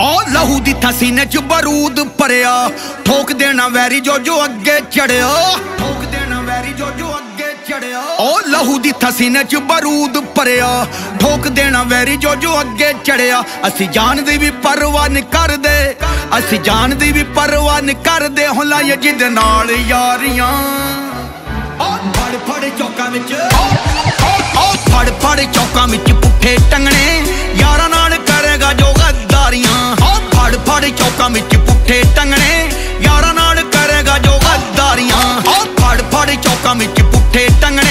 ਉਹ ਲਹੂ ਦੀ ਥਸੀਨੇ ਚ ਬਰੂਦ ਭਰਿਆ। ਠੋਕ ਦੇਣਾ ਵੈਰੀ ਜੋ ਜੋ ਅੱਗੇ ਚੜਿਆ। ਠੋਕ ਦੇਣਾ ਵੈਰੀ ਜੋ ਜੋ ਅੱਗੇ ਚੜਿਆ। ਉਹ ਲਹੂ ਦੀ ਥਸੀਨੇ ਚ ਬਰੂਦ ਭਰਿਆ। ਠੋਕ ਦੇਣਾ ਵੈਰੀ ਜੋ ਜੋ ਅੱਗੇ ਚੜਿਆ। ਅਸੀਂ ਜਾਨ ਦੀ ਵੀ ਪਰਵਾਹ ਨਹੀਂ ਕਰਦੇ। ਅਸੀਂ ਜਾਨ ਦੀ ਵੀ ਪਰਵਾਹ ਨਹੀਂ ਕਰਦੇ। ਹੁਲਾ ਜਿੱਦ ਨਾਲ ਯਾਰੀਆਂ। ਉਹ ਫੜ ਫੜ ਚੌਕਾਂ ਵਿੱਚ। ਉਹ ਫੜ ਫੜ ਚੌਕਾਂ ਵਿੱਚ। ਵਿੱਚ ਪੁੱਠੇ ਟੰਗਣੇ ਯਾਰਾਂ ਨਾਲ ਕਰੇਗਾ ਜੋ ਗੱਦਾਰੀਆਂ ਫੜ ਫੜ ਚੌਕਾਂ ਵਿੱਚ ਪੁੱਠੇ ਟੰਗਣੇ।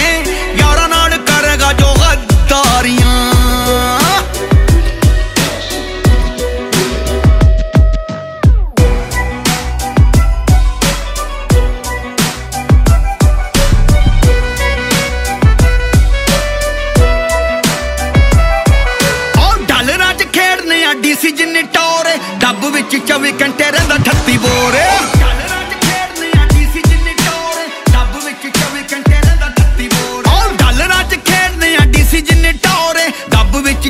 38 ਬੋਰੇ।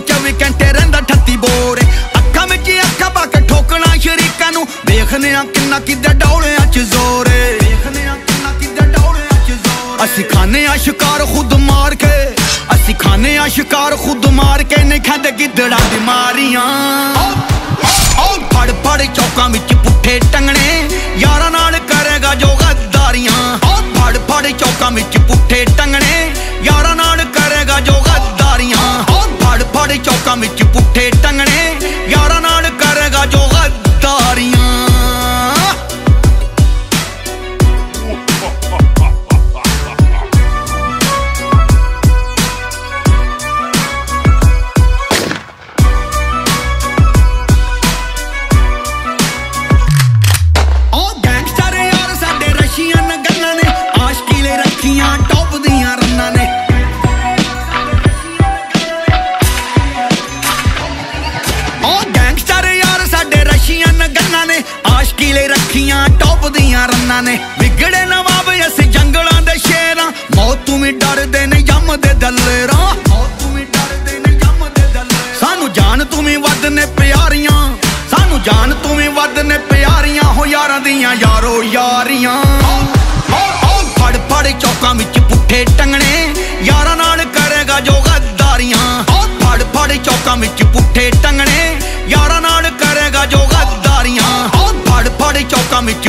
ਚੌਵੀ ਘੰਟੇ ਰਹਿੰਦਾ 38 ਬੋਰੇ। ਅੱਖਾਂ ਵਿੱਚ ਅੱਖਾਂ ਪਾ ਕੇ ਠੋਕਣਾ ਸ਼ਰੀਕਾਂ ਨੂੰ। ਵੇਖਨੇ ਆ ਕਿੰਨਾ ਕਿੱਦਾਂ ਡੌਲਿਆਂ 'ਚ ਜ਼ੋਰੇ। ਵੇਖਨੇ ਆ ਕਿੰਨਾ ਕਿੱਦਾਂ ਡੌਲਿਆਂ 'ਚ ਜ਼ੋਰੇ। ਅਸੀਂ ਖਾਣੇ ਆ ਸ਼ਿਕਾਰ ਖੁਦ ਮਾਰ ਕੇ। ਅਸੀਂ ਖਾਣੇ ਆ ਸ਼ਿਕਾਰ ਖੁਦ ਮਾਰ ਕੇ। ਨਹੀਂ ਖਾਂਦੇ ਗਿੱਦੜਾਂ ਦੀ ਮਾਰੀਆਂ। ਓ ਓ ਫੜ ਫੜ ਯਾਰਾਂ ਨਾਲ ਕਰੇਗਾ ਜੋ ਗੱਦਾਰੀਆਂ। ਫੜ ਫੜ ਚੌਕਾਂ ਵਿੱਚ ਪੁੱਠੇ ਰਸ਼ੀਅਨ ਨੇ ਆਸ਼ਕੀ ਲੈ ਰੱਖੀਆਂ ਟੌਪ ਦੀਆਂ ਰੰਨਾਂ ਨੇ। ਵਿਗੜੇ ਨਵਾਬ ਅਸੀਂ ਜੰਗਲਾਂ ਦੇ ਸ਼ੇਰਾਂ। ਮੌਤ ਤੋਂ ਵੀ ਡਰਦੇ ਨੇ ਜੰਮਦੇ ਦਲੇਰਾਂ। ਮੌਤ ਤੋਂ ਵੀ ਡਰਦੇ ਨੇ ਜੰਮਦੇ ਦਲੇਰਾਂ। ਸਾਨੂੰ ਜਾਨ ਤੂੰ ਵੀ ਵੱਧ ਨੇ ਪਿਆਰੀਆਂ। ਸਾਨੂੰ ਜਾਨ ਤੂੰ ਵੀ ਵੱਧ ਨੇ ਪਿਆਰੀਆਂ। ਹੋ ਯਾਰਾਂ ਦੀਆਂ ਯਾਰੋ ਯਾਰੀਆਂ। ਉਹ ਫੜ ਫੜ ਚੌਕਾਂ ਵਿੱਚ ਪੁੱਠੇ ਟੰਗਣੇ। ਯਾਰਾਂ ਨਾਲ ਕਰੇਗਾ ਜੋ ਗੱਦਾਰੀਆਂ ਉਹ ਫੜ ਫੜ ਚੌਕਾਂ ਵਿੱਚ ਪੁੱਠੇ